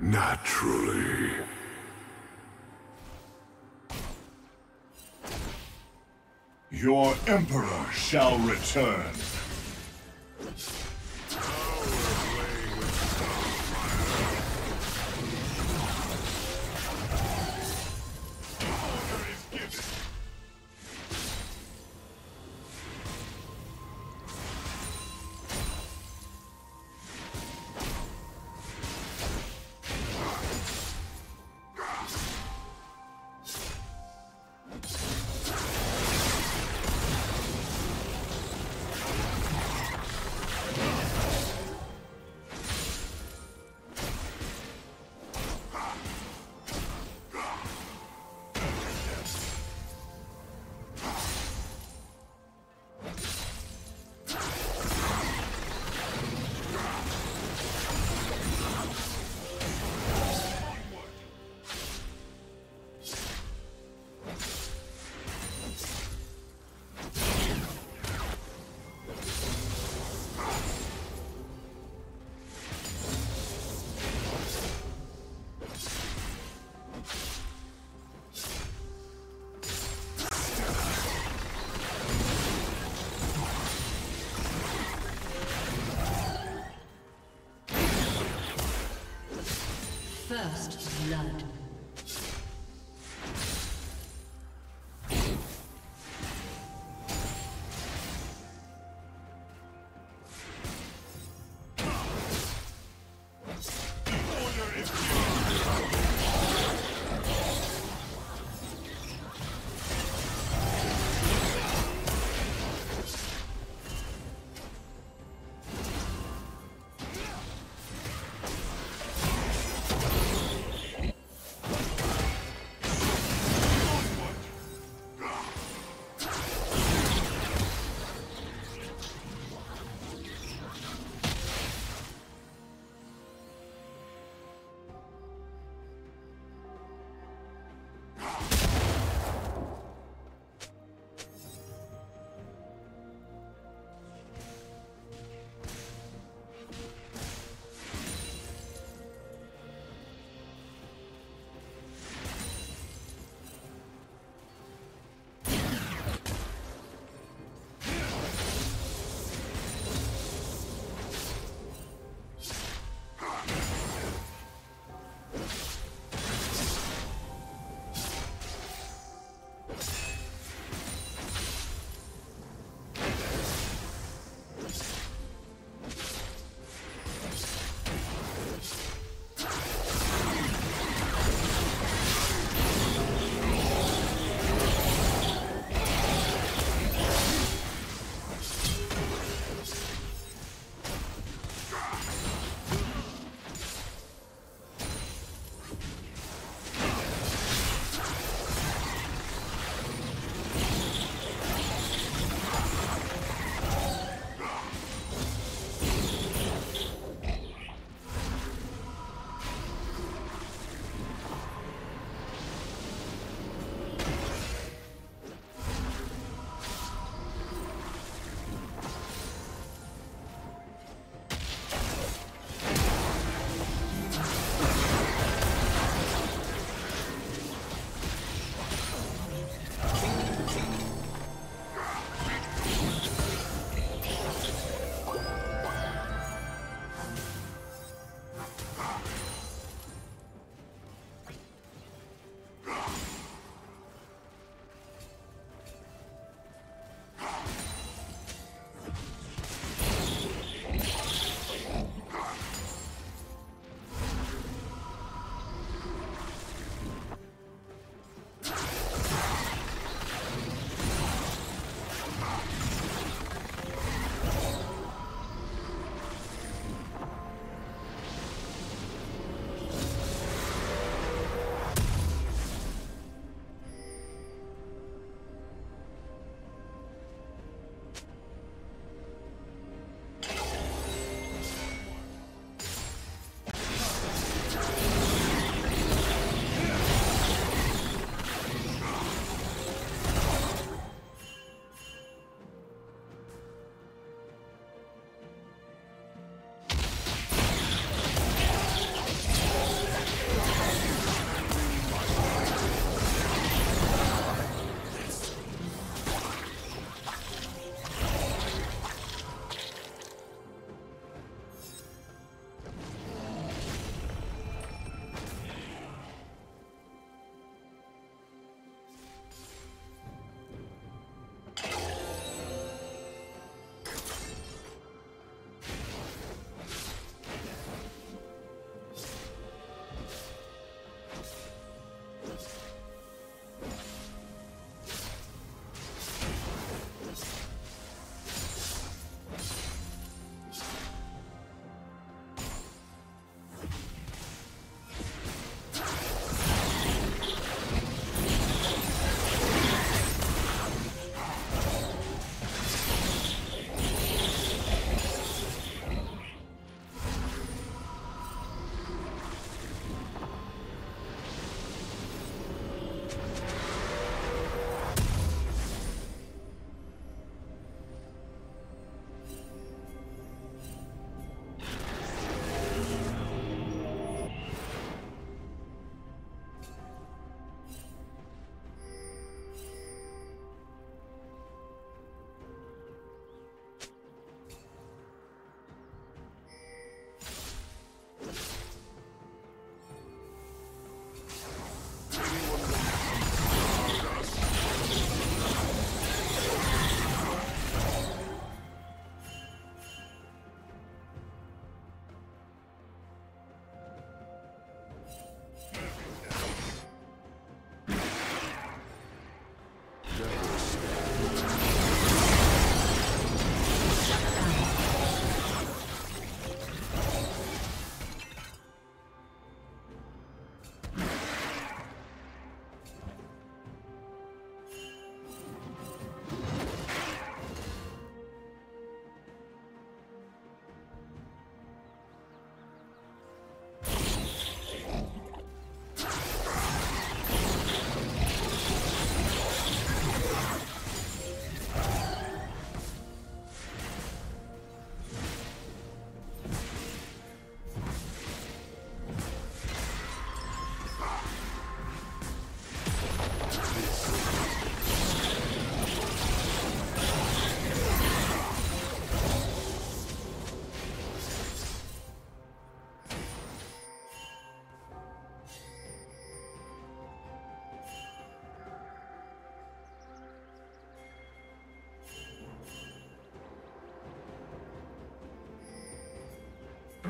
Naturally. Your Emperor shall return. Blood.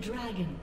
Dragon.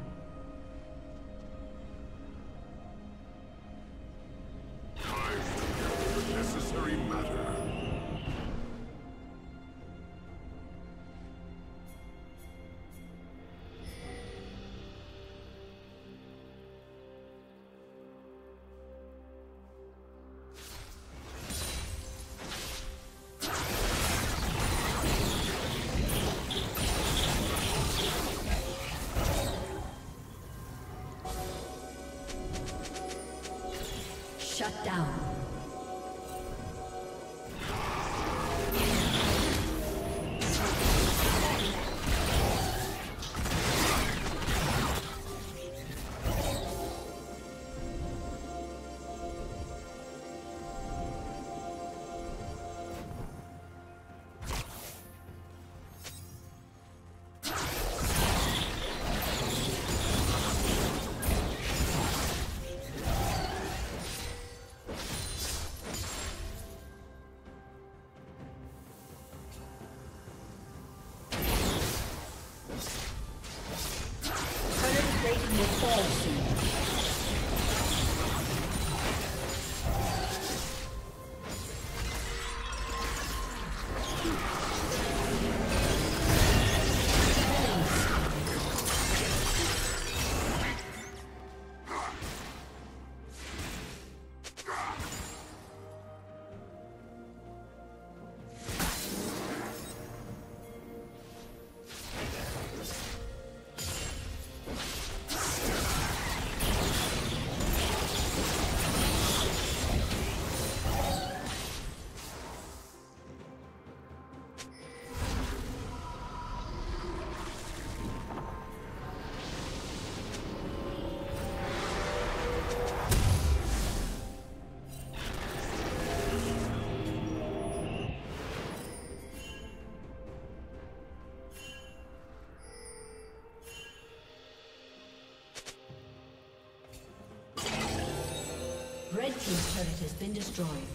Team's turret has been destroyed.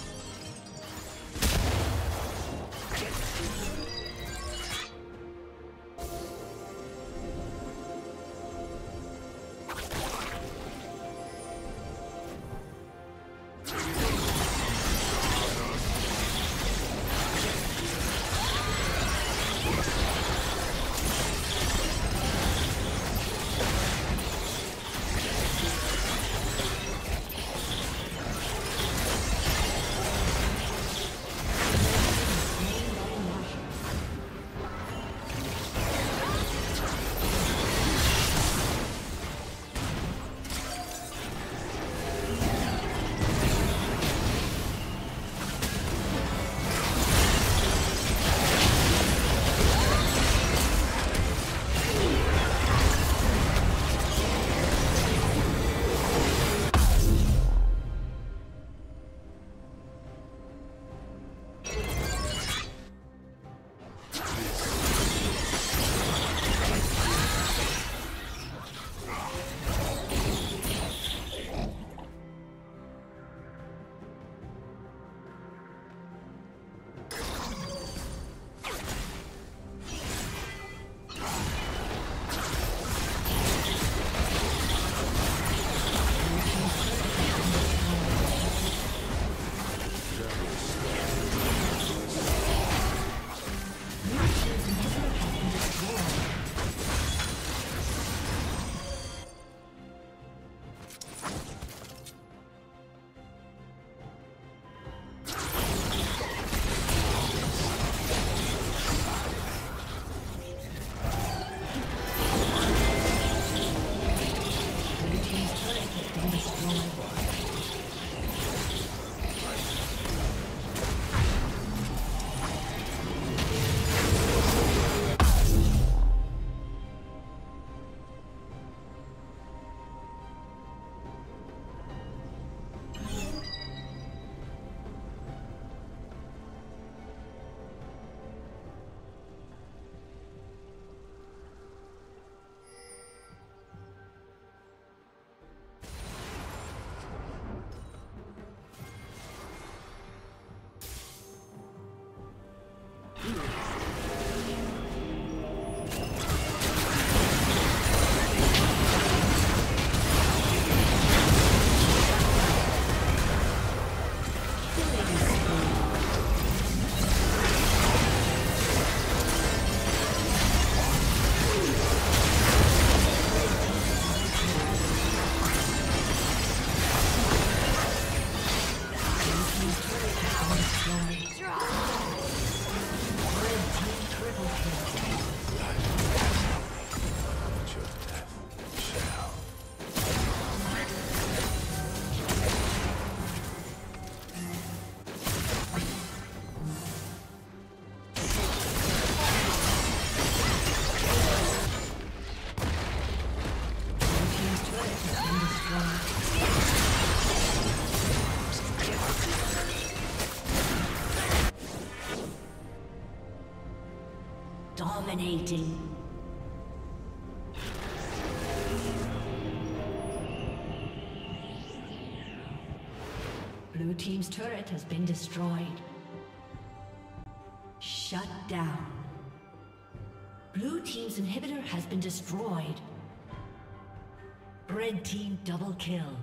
Dominating. Blue Team's turret has been destroyed. Shut down. Blue Team's inhibitor has been destroyed. Red Team double kill.